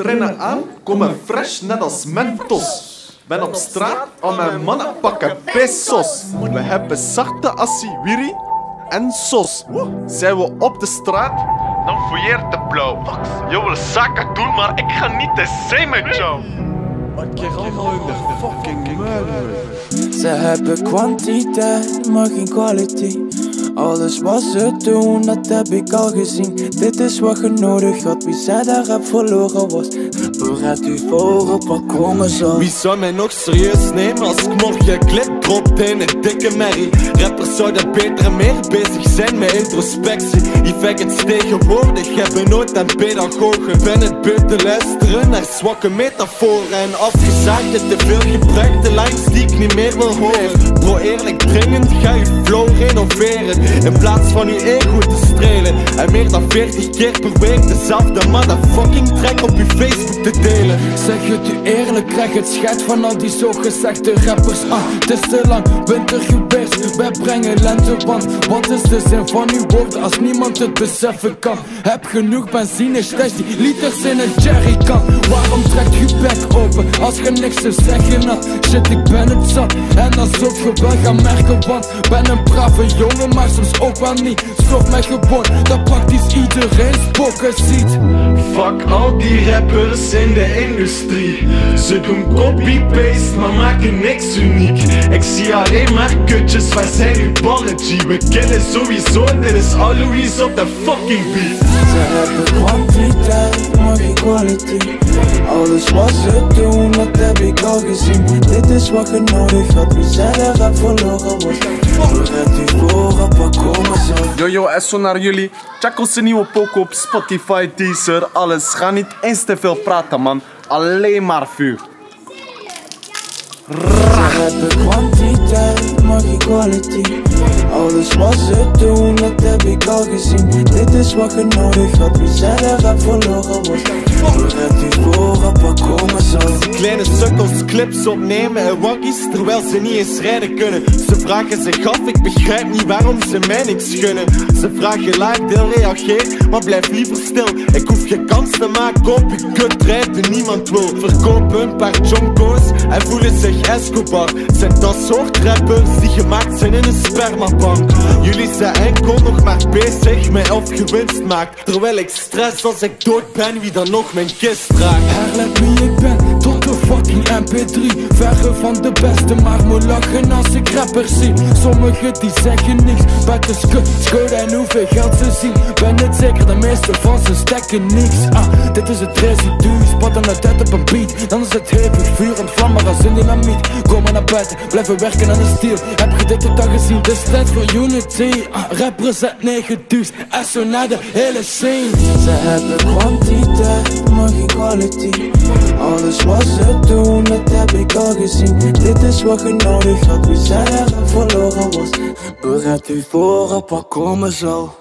Trainen aan, komen fresh net als Mentos. Ben op straat om mijn mannen pakken pesos. We hebben zachte asiwiri en sos. Zijn we op de straat, dan fouilleert de blauw. Je wil zaken doen, maar ik ga niet te zijn met jou. Ze hebben kwantiteit, maar geen quality. Alles wat ze doen, dat heb ik al gezien. Dit is wat je nodig had, wie zei daar heb verloren was. Bereid u voor op wat komen zal. Wie zou mij nog serieus nemen als ik morgen clip dropt in een dikke merrie? Rappers zouden beter meer bezig zijn met introspectie. Effects tegenwoordig hebben nooit een pedagogen. Ben het beu te luisteren naar zwakke metaforen en afgezaagde te veel gebruikte lines die ik niet meer wil horen. Bro, eerlijk dringend ga je flow renoveren in plaats van je ego te strelen. En meer dan 40 keer per week dezelfde motherfucking track op je Facebook te delen. Zeg het u eerlijk, krijg het scheid van al die zogezegde rappers Ah, het is te lang winter geweest, wij brengen lente Want wat is de zin van uw woorden als niemand het beseffen kan? Heb genoeg benzine, stash die liters in een jerrycan Waarom trekt je bek open als je niks te zeggen had? Shit, ik ben het zat en dan zult je wel gaan merken Want ben een brave jongen, maar soms ook wel niet. Stof mij gewoon, dat praktisch iedereen spoken ziet. Fuck al die rappers in de industrie. Ze doen copy-paste, maar maken niks uniek. Ik zie alleen maar kutjes, waar zijn uw ballen, G? We kennen sowieso, dit is all Louise op de fucking beat. Ze hebben kwantiteit, maar geen quality Alles wat ze doen, dat heb ik al gezien Dit is wat je nodig had, wie zei daar heb verloren zal Yo yo, SO naar jullie. Check onze nieuwe poco op Spotify, Deezer, alles. Ga niet eens te veel praten, man. Alleen maar vuur. Ze hebben kwantiteit, maar geen quality Alles wat ze doen, dat heb ik al gezien Dit is wat je nodig had, wie daar heb verloren was wat komen zal Kleine sukkels clips opnemen en waggies terwijl ze niet eens rijden kunnen. Ze vragen zich af, ik begrijp niet waarom ze mij niks gunnen. Ze vragen like, deel, reageer, maar blijf liever stil. Ik hoef geen kans te maken op je kut rijden, niemand wil. Verkopen een paar jonko's en voelen zich Escobar. Zijn dat soort rappers die gemaakt zijn in een spermabank. Jullie zijn enkel nog maar bezig met of je winst maakt. Terwijl ik stress als ik dood ben, wie dan nog mijn kist draagt. Herlet wie ik ben, tot de fucking mp3 Verre van de beste, maar moet lachen als ik rappers zie Sommigen die zeggen niks, buiten skut, schudden en hoeveel geld ze zien Ben het zeker, de meeste van ze stekken niks Ah, dit is het residu, spatten het uit op een beat Dan is het hevig, vuur en een dynamiet maar naar buiten, blijven werken aan de stiel. Heb je dit tot al gezien, is tijd voor unity. Ah, Represent 9 duus, SO naar de hele scene. Ze hebben kwantiteit, maar geen quality Alles wat ze doen, dat heb ik al gezien. Dit is wat je nodig had, wie er verloren was. Bereid u voor op wat komen zal